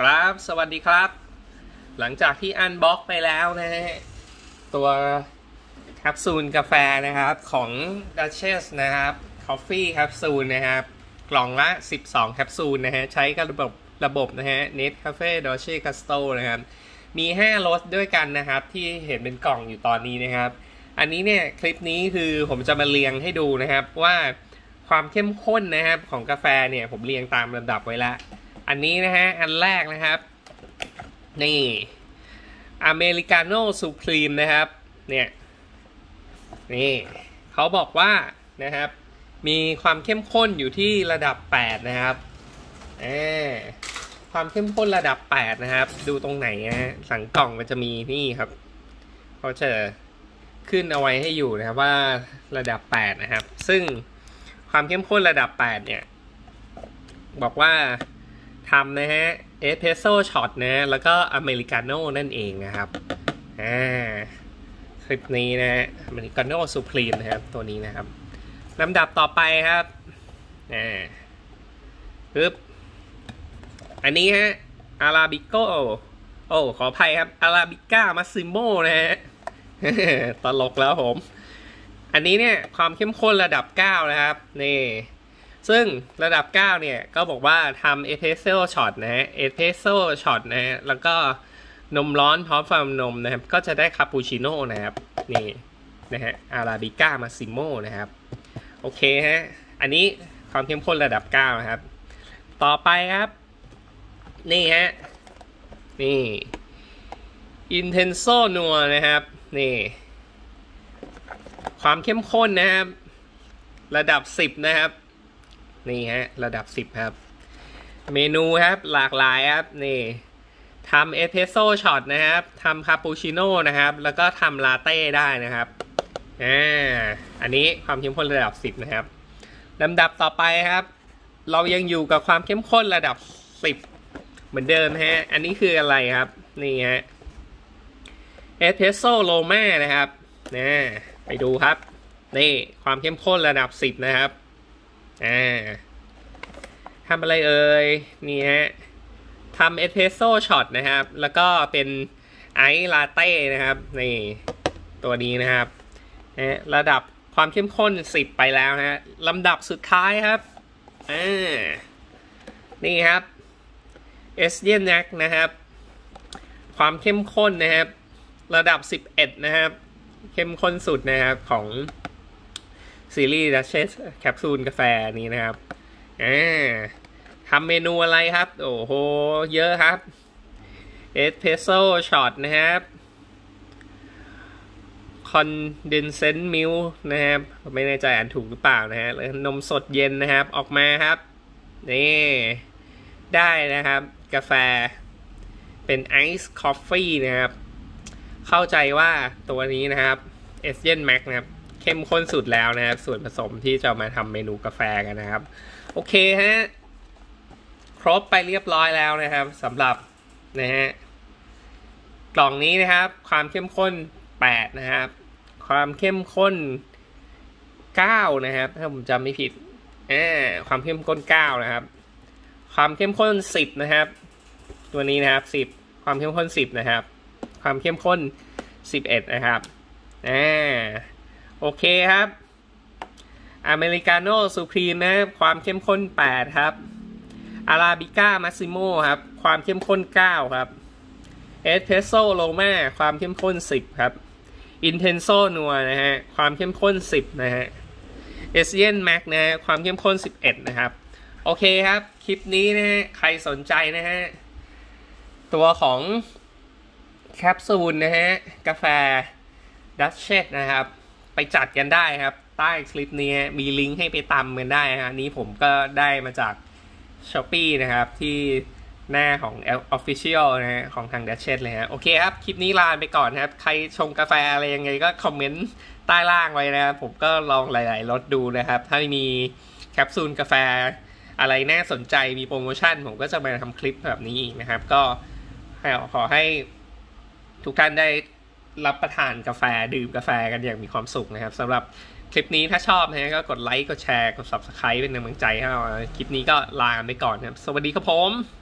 ครับ สวัสดีครับ หลังจากที่ unbox ไปแล้วนะฮะ ตัวแคปซูลกาแฟนะครับของ Duchess นะครับ Coffee แคปซูลนะครับ กล่องละ 12 แคปซูลนะฮะ ใช้กับระบบระบบนะฮะ Nescafe Dolce Gusto นะครับ มี 5รสด้วยกันนะครับ ที่เห็นเป็นกล่องอยู่ตอนนี้นะครับ อันนี้เนี่ย คลิปนี้คือผมจะมาเรียงให้ดูนะครับว่าความเข้มข้นนะครับของกาแฟเนี่ยผมเรียงตามลำดับไว้แล้ว อันนี้นะฮะ อันแรกนะครับ นี่อเมริกาโน่ซูพรีมนะครับ เนี่ย นี่เขาบอกว่านะครับ มีความเข้มข้นอยู่ที่ระดับ 8 นะครับอความเข้มข้นระดับ 8 นะครับ ดูตรงไหนนะสังกล่องมันจะมีนี่ครับเขาจะขึ้นเอาไว้ให้อยู่นะครับว่าระดับ 8 นะครับ ซึ่งความเข้มข้นระดับ 8 เนี่ย บอกว่า ทำนะฮะ espresso shot นะแล้วก็อเมริกาโน่นั่นเองนะครับอ่าคลิปนี้นะฮะ Americano Supreme นะครับ ตัวนี้นะครับลำดับต่อไปครับอ่าปึ๊บอันนี้ฮะอาราบิโกโอ้ขออภัยครับ Arabica Massimo นะฮะตลกแล้วผม อันนี้เนี่ยความเข้มข้นระดับ 9 นะครับ นี่ ซึ่งระดับ 9 เนี่ย ก็บอกว่าทำ espresso shot นะฮะ espresso shot นะฮะแล้วก็นมร้อนพร้อมฟาร์มนมนะครับ ก็จะได้คาปูชิโน่นะครับ นี่นะฮะ Arabica Massimo นะครับ โอเคฮะ อันนี้ความเข้มข้นระดับ 9 นะครับ ต่อไปครับ นี่ฮะ นี่ Intenso นัวนะครับ นี่ ความเข้มข้นนะครับ ระดับ 10 นะครับ นี่ฮะ ระดับ10ครับ เมนูครับหลากหลายครับ นี่ทำเอสเพรสโซ่ช็อตนะครับทำคาปูชิโน่นะครับ แล้วก็ทำลาเต้ได้นะครับอ่าอันนี้ความเข้มข้นระดับ10นะครับลำดับต่อไปครับ เรายังอยู่กับความเข้มข้นระดับ10เหมือนเดิมฮะ อันนี้คืออะไรครับ นี่ฮะ Espresso Roma นะครับนะไปดูครับ นี่ความเข้มข้นระดับ10นะครับ อ่าทำอะไรเอ่ย นี่ฮะทำ espresso shot นะครับ แล้วก็เป็นไอซ์ลาเต้นะครับ นี่ตัวนี้นะครับนะระดับความเข้มข้น 10 ไปแล้วนะฮะลำดับสุดท้ายครับอ่านี่ครับเอสเยนแม็กนะครับ ความเข้มข้นนะครับ ระดับ 11 นะครับ เข้มข้นสุดนะครับของ ซีรีส์ Duchess แคปซูลกาแฟนี้นะครับอ่าทำเมนูอะไรครับ โอ้โห เยอะครับ espresso shot นะครับcondensed milk นะครับ ไม่แน่ใจอ่านถูกหรือเปล่านะฮะแล้วนมสดเย็นนะครับ ออกมาครับ นี่ ได้นะครับ กาแฟ เป็นไอซ์คอฟฟี่นะครับ เข้าใจว่าตัวนี้นะครับเอสเยนแม็กนะครับ เข้มข้นสุดแล้วนะครับ ส่วนผสมที่จะมาทำเมนูกาแฟกันนะครับ โอเคฮะครบไปเรียบร้อยแล้วนะครับสำหรับนะฮะกล่องนี้นะครับ ความเข้มข้น 8 นะครับ ความเข้มข้น 9 นะครับ ถ้าผมจำไม่ผิดอ่าความเข้มข้น 9 นะครับ ความเข้มข้น 10 นะครับ ตัวนี้นะครับ 10 ความเข้มข้น 10 นะครับ ความเข้มข้น 11 นะครับอ่า โอเคครับ อเมริกาโน่ซูพรีมนะครับ ความเข้มข้น 8 ครับ Arabica Massimo ครับ ความเข้มข้น 9 ครับ Espresso Roma ความเข้มข้น 10 ครับ Intenso Noir นะฮะ ความเข้มข้น 10 นะฮะ เอสเยนแม็กนะฮะ ความเข้มข้น 11 นะครับ โอเคครับ คลิปนี้นะฮะ ใครสนใจนะฮะ ตัวของแคปซูลนะฮะ กาแฟ Duchess นะครับ ไปจัดกันได้ครับ ใต้คลิปนี้มีลิงก์ให้ไปตำกันได้ฮะนี้ผมก็ได้มาจาก s h อ p e e นะครับ ที่หน้าของ Official นะฮะของทาง d u c h e s เลยฮะโอเคครับ คลิปนี้ลาไปก่อนครับ ใครชงกาแฟอะไรยังไงก็คอมเมนต์ใต้ล่างไว้นะครับ ผมก็ลองหลายๆรสดูนะครับ ถ้ามีแคปซูลกาแฟอะไรน่าสนใจมีโปรโมชั่น ผมก็จะมาทำคลิปแบบนี้อีกนะครับ ก็ขอให้ทุกท่านได้ รับประทานกาแฟดื่มกาแฟกันอย่างมีความสุขนะครับสำหรับคลิปนี้ถ้าชอบนะก็กดไลค์กดแชร์กด subscribe เป็นกำลังใจให้เราคลิปนี้ก็ลาไปก่อนครับ สวัสดีครับผม